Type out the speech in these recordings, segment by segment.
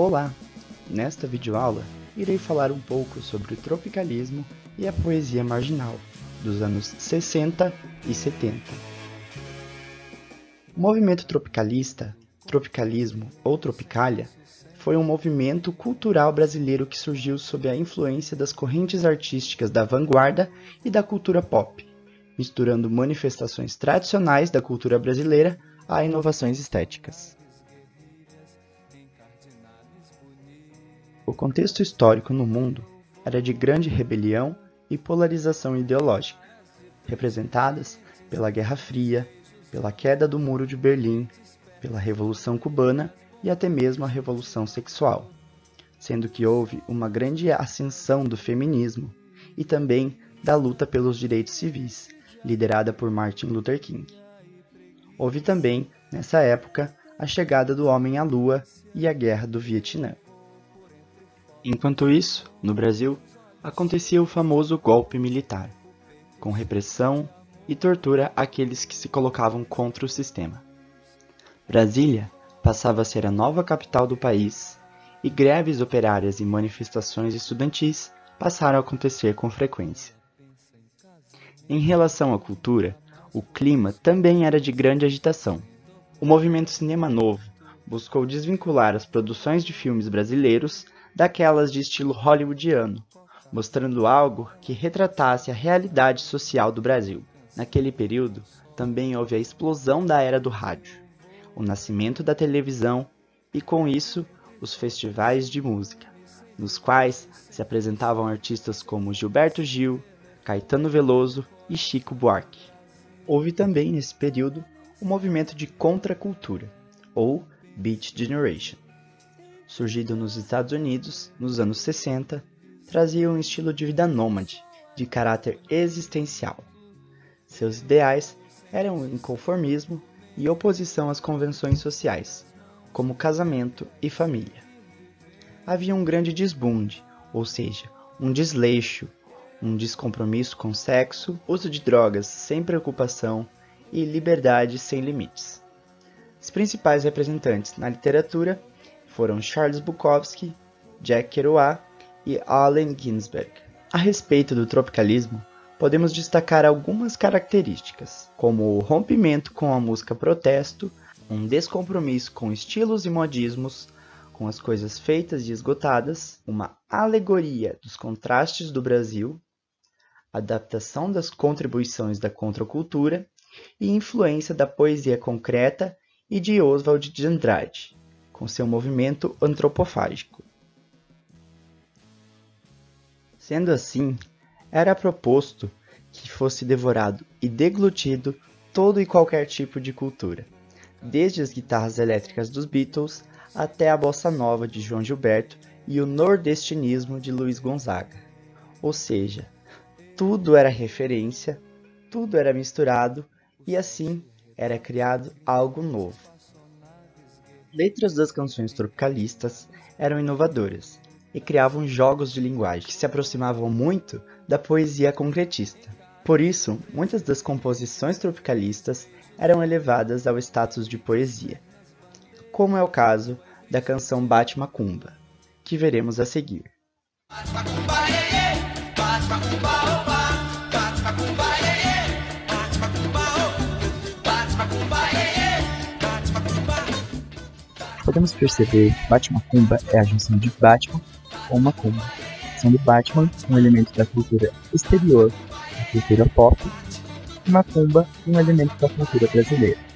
Olá! Nesta videoaula, irei falar um pouco sobre o tropicalismo e a poesia marginal dos anos 60 e 70. O movimento tropicalista, tropicalismo ou tropicalia, foi um movimento cultural brasileiro que surgiu sob a influência das correntes artísticas da vanguarda e da cultura pop, misturando manifestações tradicionais da cultura brasileira a inovações estéticas. O contexto histórico no mundo era de grande rebelião e polarização ideológica, representadas pela Guerra Fria, pela queda do Muro de Berlim, pela Revolução Cubana e até mesmo a Revolução Sexual, sendo que houve uma grande ascensão do feminismo e também da luta pelos direitos civis, liderada por Martin Luther King. Houve também, nessa época, a chegada do homem à Lua e a Guerra do Vietnã. Enquanto isso, no Brasil, acontecia o famoso golpe militar, com repressão e tortura àqueles que se colocavam contra o sistema. Brasília passava a ser a nova capital do país e greves operárias e manifestações estudantis passaram a acontecer com frequência. Em relação à cultura, o clima também era de grande agitação. O movimento Cinema Novo buscou desvincular as produções de filmes brasileiros daquelas de estilo hollywoodiano, mostrando algo que retratasse a realidade social do Brasil. Naquele período, também houve a explosão da era do rádio, o nascimento da televisão e, com isso, os festivais de música, nos quais se apresentavam artistas como Gilberto Gil, Caetano Veloso e Chico Buarque. Houve também, nesse período, o movimento de contracultura, ou Beat Generation, surgido nos Estados Unidos nos anos 60, trazia um estilo de vida nômade, de caráter existencial. Seus ideais eram o inconformismo e oposição às convenções sociais, como casamento e família. Havia um grande desbunde, ou seja, um desleixo, um descompromisso com sexo, uso de drogas sem preocupação e liberdade sem limites. Os principais representantes na literatura foram Charles Bukowski, Jack Kerouac e Allen Ginsberg. A respeito do tropicalismo, podemos destacar algumas características, como o rompimento com a música protesto, um descompromisso com estilos e modismos, com as coisas feitas e esgotadas, uma alegoria dos contrastes do Brasil, adaptação das contribuições da contracultura e influência da poesia concreta e de Oswald de Andrade, com seu movimento antropofágico. Sendo assim, era proposto que fosse devorado e deglutido todo e qualquer tipo de cultura, desde as guitarras elétricas dos Beatles até a bossa nova de João Gilberto e o nordestinismo de Luiz Gonzaga. Ou seja, tudo era referência, tudo era misturado e assim era criado algo novo letras das canções tropicalistas eram inovadoras e criavam jogos de linguagem que se aproximavam muito da poesia concretista. Por isso, muitas das composições tropicalistas eram elevadas ao status de poesia, como é o caso da canção Bate Macumba, que veremos a seguir. Bate macumba, Bate macumba, podemos perceber que Batmacumba é a junção de Batman com Macumba, sendo Batman um elemento da cultura exterior, da cultura pop, e Macumba um elemento da cultura brasileira.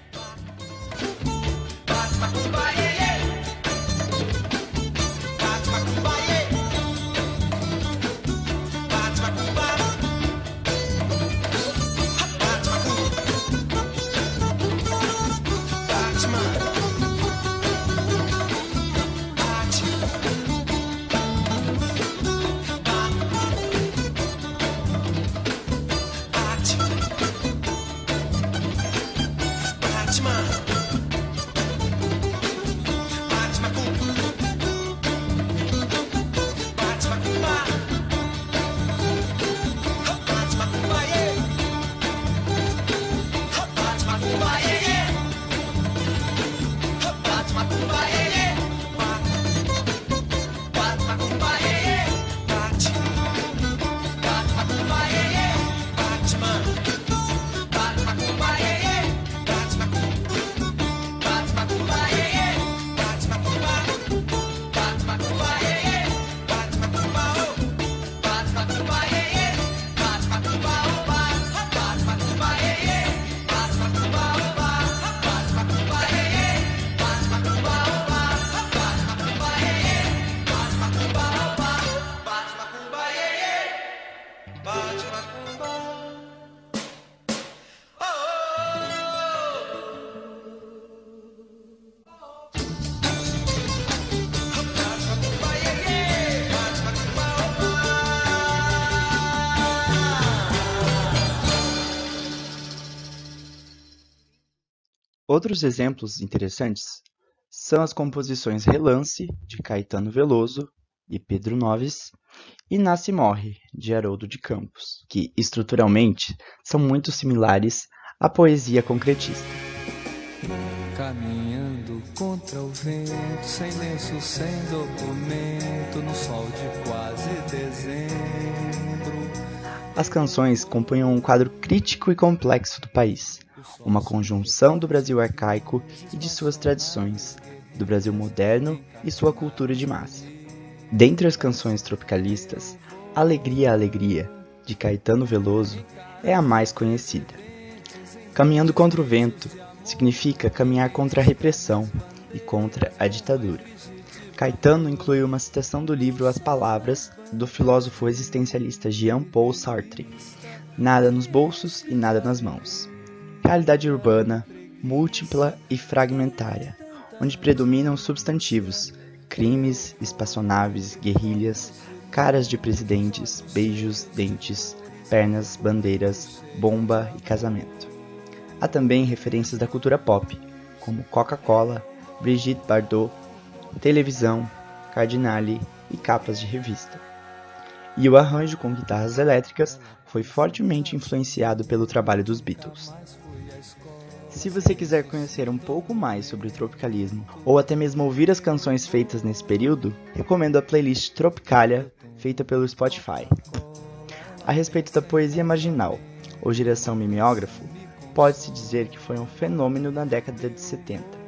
Outros exemplos interessantes são as composições Relance, de Caetano Veloso e Pedro Noves, e Nasce e Morre, de Haroldo de Campos, que estruturalmente são muito similares à poesia concretista. Caminhando contra o vento, sem lenço, sem documento, no sol de quase dezembro. As canções compõem um quadro crítico e complexo do país, uma conjunção do Brasil arcaico e de suas tradições, do Brasil moderno e sua cultura de massa. Dentre as canções tropicalistas, Alegria, Alegria, de Caetano Veloso, é a mais conhecida. Caminhando contra o vento significa caminhar contra a repressão e contra a ditadura. Caetano incluiu uma citação do livro As Palavras, do filósofo existencialista Jean-Paul Sartre. Nada nos bolsos e nada nas mãos realidade urbana, múltipla e fragmentária, onde predominam substantivos, crimes, espaçonaves, guerrilhas, caras de presidentes, beijos, dentes, pernas, bandeiras, bomba e casamento. Há também referências da cultura pop, como Coca-Cola, Brigitte Bardot, televisão, Cardinale e capas de revista. E o arranjo com guitarras elétricas foi fortemente influenciado pelo trabalho dos Beatles. Se você quiser conhecer um pouco mais sobre o tropicalismo, ou até mesmo ouvir as canções feitas nesse período, recomendo a playlist Tropicalia, feita pelo Spotify. A respeito da poesia marginal, ou geração mimeógrafo, pode-se dizer que foi um fenômeno na década de 70.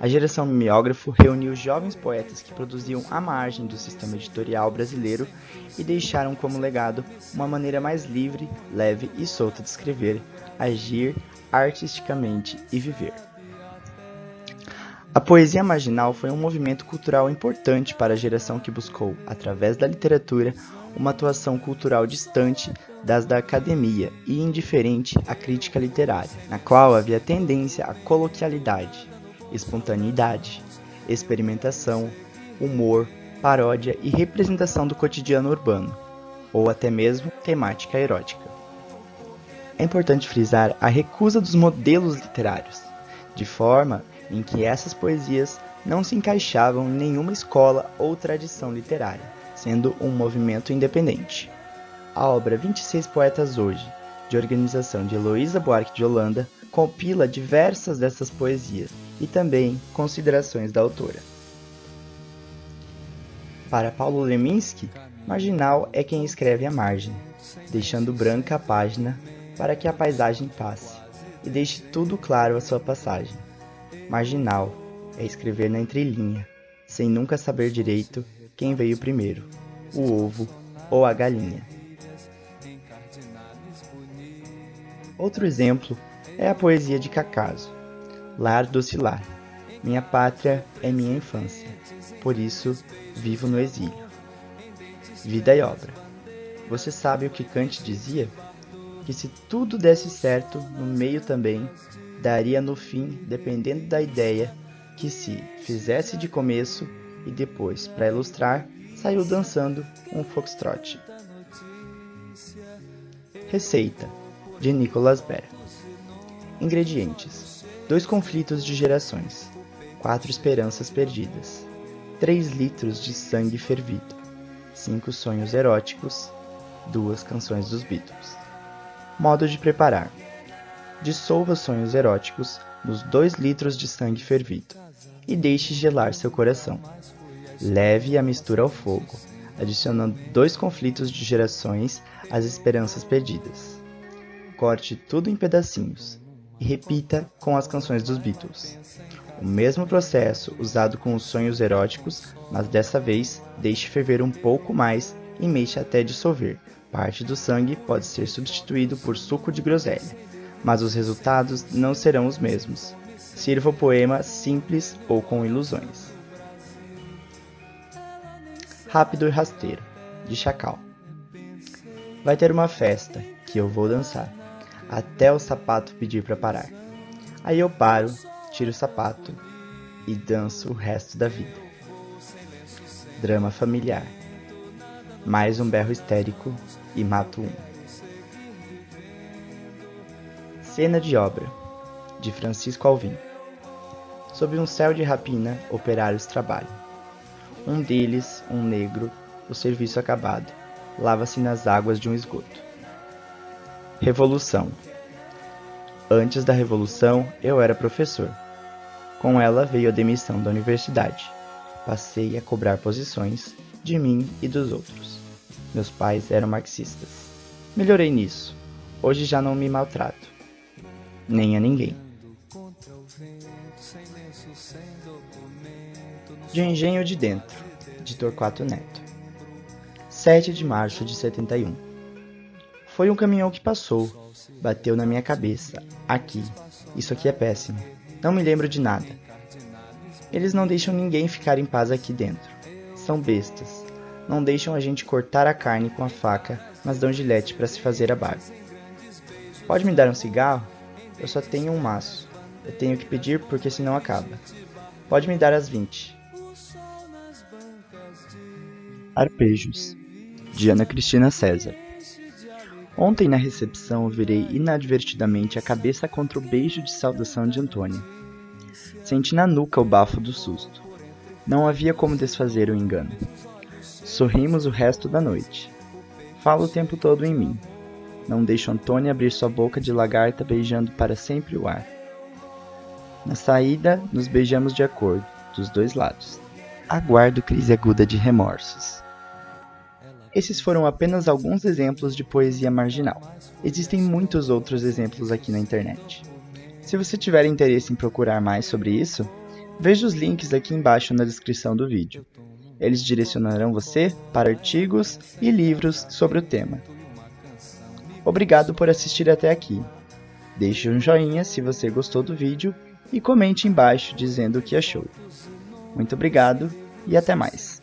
A geração mimeógrafo reuniu jovens poetas que produziam à margem do sistema editorial brasileiro e deixaram como legado uma maneira mais livre, leve e solta de escrever, agir, artisticamente e viver. A poesia marginal foi um movimento cultural importante para a geração que buscou, através da literatura, uma atuação cultural distante das da academia e indiferente à crítica literária, na qual havia tendência à coloquialidade, espontaneidade, experimentação, humor, paródia e representação do cotidiano urbano, ou até mesmo temática erótica. É importante frisar a recusa dos modelos literários, de forma em que essas poesias não se encaixavam em nenhuma escola ou tradição literária, sendo um movimento independente. A obra 26 Poetas Hoje, de organização de Heloísa Buarque de Holanda, compila diversas dessas poesias e também considerações da autora. Para Paulo Leminski, marginal é quem escreve à margem, deixando branca a página para que a paisagem passe e deixe tudo claro à sua passagem. Marginal é escrever na entrelinha, sem nunca saber direito quem veio primeiro, o ovo ou a galinha. Outro exemplo é a poesia de Cacaso, Lar Docilar. Minha pátria é minha infância, por isso vivo no exílio. Vida e obra. Você sabe o que Kant dizia? que se tudo desse certo, no meio também, daria no fim, dependendo da ideia, que se fizesse de começo e depois, para ilustrar, saiu dançando um foxtrot. Receita de Nicolas Ber. Ingredientes: 2 conflitos de gerações, 4 esperanças perdidas, 3 litros de sangue fervido, 5 sonhos eróticos, 2 canções dos Beatles. Modo de preparar: dissolva sonhos eróticos nos 2 litros de sangue fervido e deixe gelar seu coração. Leve a mistura ao fogo, adicionando dois conflitos de gerações às esperanças perdidas. Corte tudo em pedacinhos e repita com as canções dos Beatles. O mesmo processo usado com os sonhos eróticos, mas dessa vez deixe ferver um pouco mais e mexa até dissolver, Parte do sangue pode ser substituído por suco de groselha, mas os resultados não serão os mesmos. Sirva o poema simples ou com ilusões. Rápido e rasteiro, de Chacal. Vai ter uma festa que eu vou dançar, até o sapato pedir para parar. Aí eu paro, tiro o sapato e danço o resto da vida. Drama familiar mais um berro histérico e mato um. Cena de obra. de Francisco Alvim. Sob um céu de rapina, operários trabalham. Um deles, um negro, o serviço acabado, lava-se nas águas de um esgoto. Revolução Antes da Revolução, eu era professor. Com ela veio a demissão da universidade. Passei a cobrar posições de mim e dos outros. Meus pais eram marxistas. Melhorei nisso. Hoje já não me maltrato. Nem a ninguém. De Engenho de Dentro, de Torquato Neto. 7 de março de 71. Foi um caminhão que passou, bateu na minha cabeça, aqui. Isso aqui é péssimo. Não me lembro de nada. Eles não deixam ninguém ficar em paz aqui dentro. São bestas. Não deixam a gente cortar a carne com a faca, mas dão gilete para se fazer a barba. Pode me dar um cigarro? Eu só tenho um maço. Eu tenho que pedir porque senão acaba. Pode me dar as 20. Arpejos de Ana Cristina César. Ontem na recepção virei inadvertidamente a cabeça contra o beijo de saudação de Antônia. Senti na nuca o bafo do susto. Não havia como desfazer o engano. Sorrimos o resto da noite. Falo o tempo todo em mim. Não deixo Antônia abrir sua boca de lagarta beijando para sempre o ar. Na saída, nos beijamos de acordo, dos dois lados. Aguardo crise aguda de remorsos. Esses foram apenas alguns exemplos de poesia marginal. Existem muitos outros exemplos aqui na internet. Se você tiver interesse em procurar mais sobre isso, veja os links aqui embaixo na descrição do vídeo. Eles direcionarão você para artigos e livros sobre o tema. Obrigado por assistir até aqui. Deixe um joinha se você gostou do vídeo e comente embaixo dizendo o que achou. Muito obrigado e até mais.